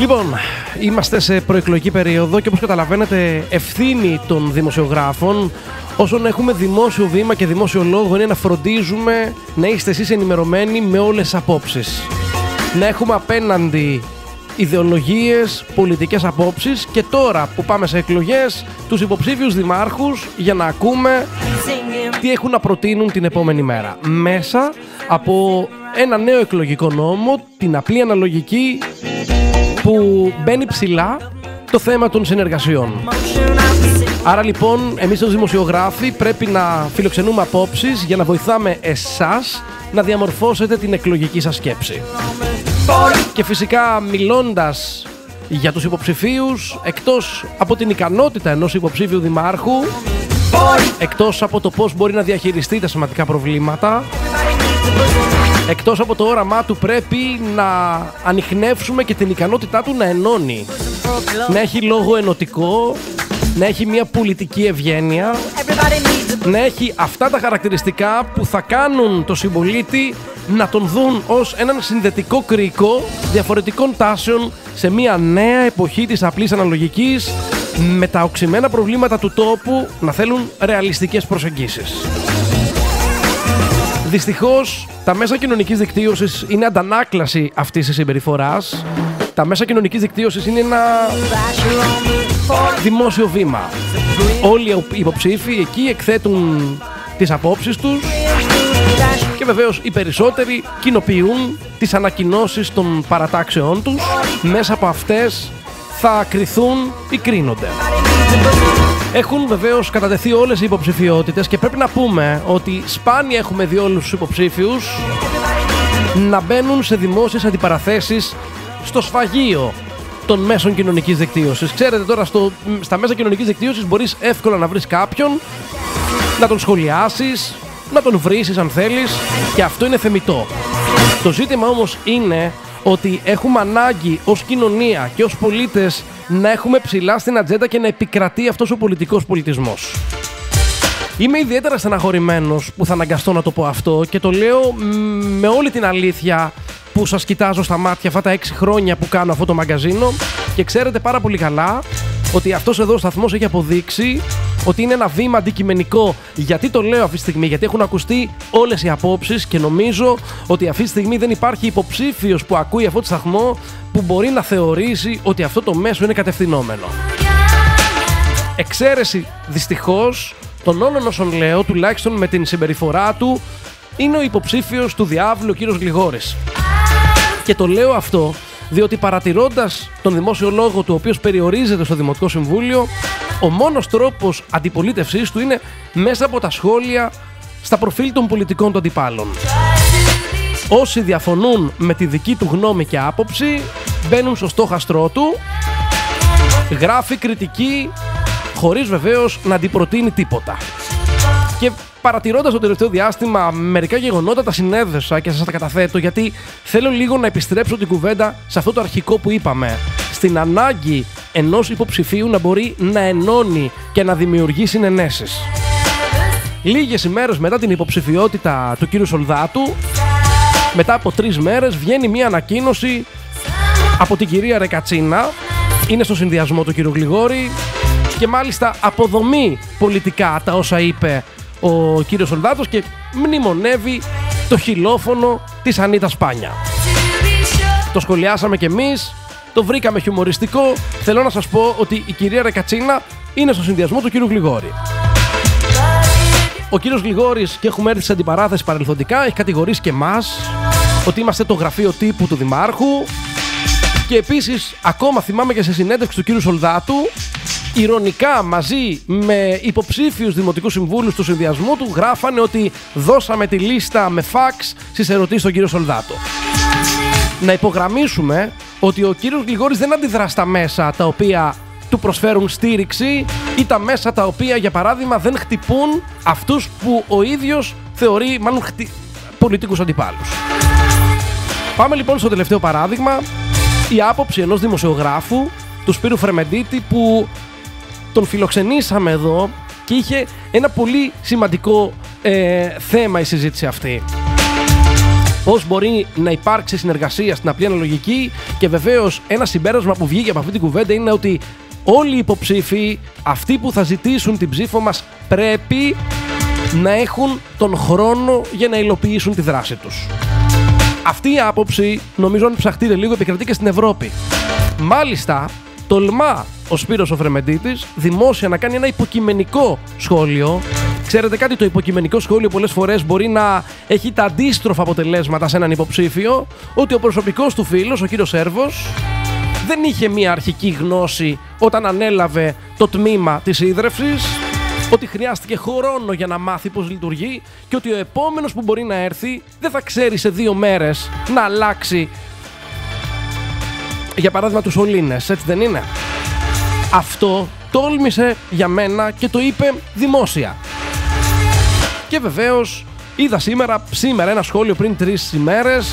Λοιπόν, είμαστε σε προεκλογική περίοδο και όπως καταλαβαίνετε ευθύνη των δημοσιογράφων όσον έχουμε δημόσιο βήμα και δημόσιο λόγο είναι να φροντίζουμε να είστε εσείς ενημερωμένοι με όλες τις απόψεις. Να έχουμε απέναντι ιδεολογίες, πολιτικές απόψεις και τώρα που πάμε σε εκλογές τους υποψήφιους δημάρχους για να ακούμε τι έχουν να προτείνουν την επόμενη μέρα. Μέσα από ένα νέο εκλογικό νόμο, την απλή αναλογική που μπαίνει ψηλά το θέμα των συνεργασιών. Άρα λοιπόν εμείς ως δημοσιογράφοι πρέπει να φιλοξενούμε απόψεις για να βοηθάμε εσάς να διαμορφώσετε την εκλογική σας σκέψη. Και φυσικά μιλώντας για τους υποψηφίους, εκτός από την ικανότητα ενός υποψήφιου δημάρχου, εκτός από το πώς μπορεί να διαχειριστεί τα σημαντικά προβλήματα, εκτός από το όραμά του πρέπει να ανοιχνεύσουμε και την ικανότητά του να ενώνει. Να έχει λόγο ενωτικό, να έχει μια πολιτική ευγένεια, να έχει αυτά τα χαρακτηριστικά που θα κάνουν το συμπολίτη να τον δουν ως έναν συνδετικό κρίκο διαφορετικών τάσεων σε μια νέα εποχή της απλής αναλογικής με τα οξυμένα προβλήματα του τόπου να θέλουν ρεαλιστικές προσεγγίσεις. Δυστυχώς, τα μέσα κοινωνικής δικτύωσης είναι αντανάκλαση αυτής της συμπεριφοράς. Τα μέσα κοινωνικής δικτύωσης είναι ένα δημόσιο βήμα. Όλοι οι υποψήφοι εκεί εκθέτουν τις απόψεις τους και βεβαίως οι περισσότεροι κοινοποιούν τις ανακοινώσεις των παρατάξεών τους. Μέσα από αυτές θα κριθούν ή κρίνονται. Έχουν βεβαίως κατατεθεί όλες οι υποψηφιότητες και πρέπει να πούμε ότι σπάνια έχουμε δει όλους τους υποψήφιους να μπαίνουν σε δημόσιες αντιπαραθέσεις στο σφαγείο των μέσων κοινωνικής δικτύωσης. Ξέρετε τώρα στο, στα μέσα κοινωνικής δικτύωσης μπορείς εύκολα να βρεις κάποιον, να τον σχολιάσεις, να τον βρίσεις αν θέλεις και αυτό είναι θεμητό. Το ζήτημα όμως είναι ότι έχουμε ανάγκη ως κοινωνία και ως πολίτες να έχουμε ψηλά στην ατζέντα και να επικρατεί αυτός ο πολιτικός πολιτισμός. Είμαι ιδιαίτερα στεναχωρημένος που θα αναγκαστώ να το πω αυτό και το λέω με όλη την αλήθεια που σας κοιτάζω στα μάτια αυτά τα 6 χρόνια που κάνω αυτό το μαγκαζίνο και ξέρετε πάρα πολύ καλά ότι αυτός εδώ ο σταθμός έχει αποδείξει ότι είναι ένα βήμα αντικειμενικό. Γιατί το λέω αυτή τη στιγμή, Γιατί έχουν ακουστεί όλες οι απόψεις και νομίζω ότι αυτή τη στιγμή δεν υπάρχει υποψήφιος που ακούει αυτό το σταθμό που μπορεί να θεωρήσει ότι αυτό το μέσο είναι κατευθυνόμενο. Εξαίρεση δυστυχώς των όλων όσων λέω, τουλάχιστον με την συμπεριφορά του, είναι ο υποψήφιος του διάβλου, ο κύριος Γλιγόρη. Και το λέω αυτό διότι παρατηρώντας τον δημόσιο λόγο του, ο οποίος περιορίζεται στο Δημοτικό Συμβούλιο, ο μόνος τρόπος αντιπολίτευσής του είναι μέσα από τα σχόλια στα προφίλ των πολιτικών του αντιπάλων. Όσοι διαφωνούν με τη δική του γνώμη και άποψη μπαίνουν στο στόχαστρό του, γράφει κριτική χωρίς βεβαίως να αντιπροτείνει τίποτα. Και παρατηρώντας το τελευταίο διάστημα μερικά γεγονότα τα συνέδεσα και σας τα καταθέτω γιατί θέλω λίγο να επιστρέψω την κουβέντα σε αυτό το αρχικό που είπαμε. Στην ανάγκη ενός υποψηφίου να μπορεί να ενώνει και να δημιουργεί συνενέσεις. Λίγες ημέρες μετά την υποψηφιότητα του κύριου Σολδάτου, μετά από τρεις μέρες βγαίνει μια ανακοίνωση από την κυρία Ρεκατσίνα, είναι στο συνδυασμό του κύριου Γλιγόρη και μάλιστα αποδομεί πολιτικά τα όσα είπε ο κύριος Σολδάτος και μνημονεύει το χιλόφωνο της Ανίτα Σπάνια. Το σχολιάσαμε κι εμείς, το βρήκαμε χιουμοριστικό. Θέλω να σας πω ότι η κυρία Ρεκατσίνα είναι στο συνδυασμό του κύριου Γλιγόρη. Ο κύριος Γλιγόρη, και έχουμε έρθει σε αντιπαράθεση παρελθοντικά, έχει κατηγορήσει και εμάς ότι είμαστε το γραφείο τύπου του Δημάρχου. Και επίσης, ακόμα θυμάμαι και σε συνέντευξη του κύριου Σολδάτου, ηρωνικά μαζί με υποψήφιους δημοτικούς συμβούλους του συνδυασμού του γράφανε ότι δώσαμε τη λίστα με φαξ στις ερωτήσεις στον κύριο Σολδάτο. Να υπογραμμίσουμε ότι ο κύριος Γλιγόρης δεν αντιδρά στα μέσα τα οποία του προσφέρουν στήριξη ή τα μέσα τα οποία για παράδειγμα δεν χτυπούν αυτούς που ο ίδιος θεωρεί μάλλον χτι... πολιτικούς αντιπάλους. Πάμε λοιπόν στο τελευταίο παράδειγμα, η άποψη ενός δημοσιογράφου του Σπύρου Φρεμεντίτη που τον φιλοξενήσαμε εδώ και είχε ένα πολύ σημαντικό ε, θέμα η συζήτηση αυτή. Πώς μπορεί να υπάρξει συνεργασία στην απλή αναλογική και βεβαίως ένα συμπέρασμα που βγήκε από αυτή την κουβέντα είναι ότι όλοι οι υποψήφοι, αυτοί που θα ζητήσουν την ψήφο μας πρέπει να έχουν τον χρόνο για να υλοποιήσουν τη δράση τους. Αυτή η άποψη, νομίζω αν ψαχτείτε λίγο, επικρατεί και στην Ευρώπη. Μάλιστα, τολμά ο Σπύρος ο Φρεμεντίτης δημόσια να κάνει ένα υποκειμενικό σχόλιο. Ξέρετε κάτι, το υποκειμενικό σχόλιο πολλές φορές μπορεί να έχει τα αντίστροφα αποτελέσματα σε έναν υποψήφιο, ότι ο προσωπικός του φίλος, ο κύριος Σέρβος, δεν είχε μία αρχική γνώση όταν ανέλαβε το τμήμα της ίδρευσης, ότι χρειάστηκε χρόνο για να μάθει πώς λειτουργεί και ότι ο επόμενος που μπορεί να έρθει δεν θα ξέρει σε δύο μέρες να αλλάξει για παράδειγμα τους Ολίνες, έτσι δεν είναι; Αυτό τόλμησε για μένα και το είπε δημόσια. Και βεβαίως είδα σήμερα, σήμερα ένα σχόλιο πριν τρεις ημέρες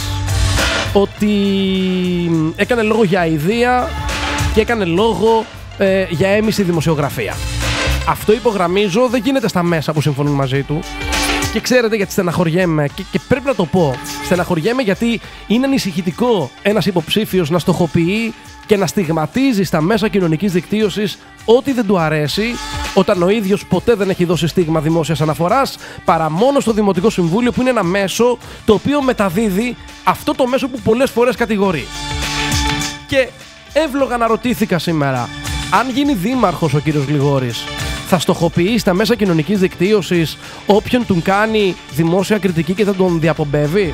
ότι έκανε λόγο για ιδέα και έκανε λόγο ε, για έμιση δημοσιογραφία. Αυτό υπογραμμίζω δεν γίνεται στα μέσα που συμφωνούν μαζί του. Και ξέρετε γιατί στεναχωριέμαι και, και πρέπει να το πω. Στεναχωριέμαι γιατί είναι ανησυχητικό ένας υποψήφιος να στοχοποιεί και να στιγματίζει στα μέσα κοινωνικής δικτύωσης ό,τι δεν του αρέσει, όταν ο ίδιος ποτέ δεν έχει δώσει στίγμα δημόσιας αναφοράς, παρά μόνο στο Δημοτικό Συμβούλιο που είναι ένα μέσο το οποίο μεταδίδει αυτό το μέσο που πολλές φορές κατηγορεί. Και εύλογα να ρωτήθηκα σήμερα, αν γίνει δήμαρχος ο κύριος Γλιγόρης, θα στοχοποιεί στα μέσα κοινωνικής δικτύωσης όποιον του κάνει δημόσια κριτική και θα τον διαπομπεύει;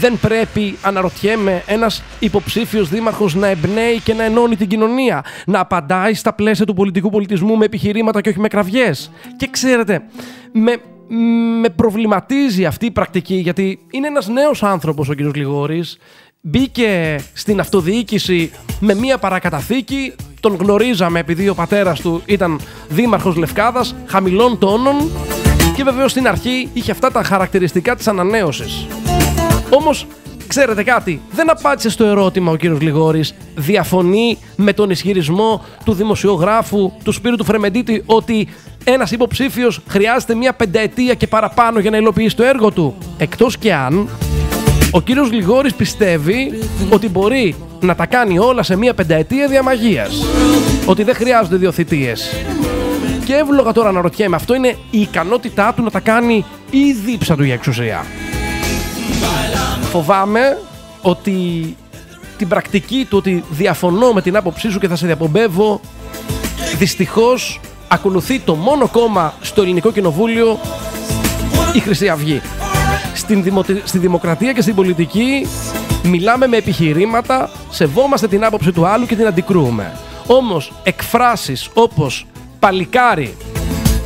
Δεν πρέπει, αναρωτιέμαι, ένας υποψήφιος δήμαρχος να εμπνέει και να ενώνει την κοινωνία. Να απαντάει στα πλαίσια του πολιτικού πολιτισμού με επιχειρήματα και όχι με κραυγές. Και ξέρετε, με, με προβληματίζει αυτή η πρακτική γιατί είναι ένας νέος άνθρωπος ο κ. Λιγόρης μπήκε στην αυτοδιοίκηση με μία παρακαταθήκη τον γνωρίζαμε επειδή ο πατέρας του ήταν δήμαρχος Λευκάδας χαμηλών τόνων και βεβαίως στην αρχή είχε αυτά τα χαρακτηριστικά της ανανέωσης Όμως, ξέρετε κάτι, δεν απάντησε στο ερώτημα ο κύριος Λιγόρη. Διαφωνεί με τον ισχυρισμό του δημοσιογράφου του Σπύρου του Φρεμεντίτη ότι ένας υποψήφιος χρειάζεται μια πενταετία και παραπάνω για να υλοποιήσει το έργο του. Εκτός και αν ο κύριος Λιγόρης πιστεύει ότι μπορεί να τα κάνει όλα σε μια πενταετία διαμαγείας. Ότι δεν χρειάζονται δύο θητείες. Και εύλογα τώρα να ρωτιέμαι, αυτό είναι η ικανότητά του να τα κάνει η δίψα του για εξουσία φοβάμαι ότι την πρακτική του ότι διαφωνώ με την άποψή σου και θα σε διαπομπεύω δυστυχώς ακολουθεί το μόνο κόμμα στο ελληνικό κοινοβούλιο η Χρυσή Αυγή. Στην στη δημοκρατία και στην πολιτική μιλάμε με επιχειρήματα, σεβόμαστε την άποψη του άλλου και την αντικρούουμε. Όμως εκφράσεις όπως παλικάρι,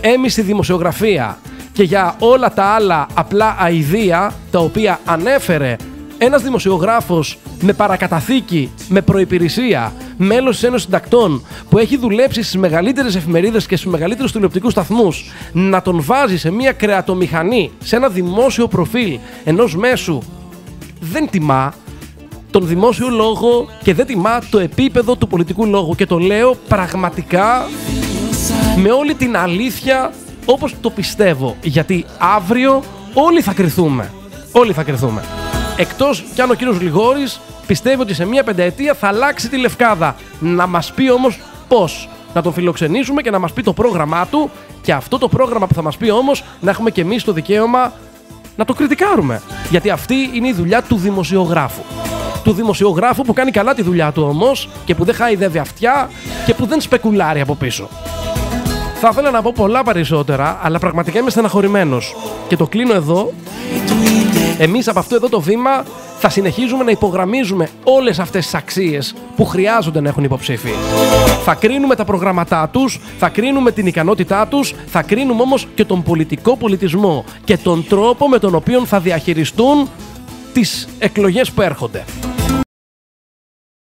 έμιση δημοσιογραφία, και για όλα τα άλλα απλά αηδία τα οποία ανέφερε ένας δημοσιογράφος με παρακαταθήκη, με προϋπηρεσία, μέλος της Ένωσης Συντακτών που έχει δουλέψει στις μεγαλύτερες εφημερίδες και στους μεγαλύτερους τηλεοπτικούς σταθμούς να τον βάζει σε μια κρεατομηχανή, σε ένα δημόσιο προφίλ ενός μέσου δεν τιμά τον δημόσιο λόγο και δεν τιμά το επίπεδο του πολιτικού λόγου. Και το λέω πραγματικά με όλη την αλήθεια όπως το πιστεύω. Γιατί αύριο όλοι θα κρυθούμε. Όλοι θα κρυθούμε. Εκτός κι αν ο κύριος Λιγόρης πιστεύει ότι σε μία πενταετία θα αλλάξει τη Λευκάδα. Να μας πει όμως πώς. Να τον φιλοξενήσουμε και να μας πει το πρόγραμμά του και αυτό το πρόγραμμα που θα μας πει όμως να έχουμε και εμείς το δικαίωμα να το κριτικάρουμε. Γιατί αυτή είναι η δουλειά του δημοσιογράφου. Του δημοσιογράφου που κάνει καλά τη δουλειά του όμως και που δεν χαϊδεύει αυτιά και που δεν σπεκουλάρει από πίσω. Θα ήθελα να πω πολλά περισσότερα, αλλά πραγματικά είμαι στεναχωρημένος. Και το κλείνω εδώ. Εμείς από αυτό εδώ το βήμα θα συνεχίζουμε να υπογραμμίζουμε όλες αυτές τις αξίες που χρειάζονται να έχουν υποψήφοι. Θα κρίνουμε τα προγραμματά τους, θα κρίνουμε την ικανότητά τους, θα κρίνουμε όμως και τον πολιτικό πολιτισμό και τον τρόπο με τον οποίο θα διαχειριστούν τις εκλογές που έρχονται.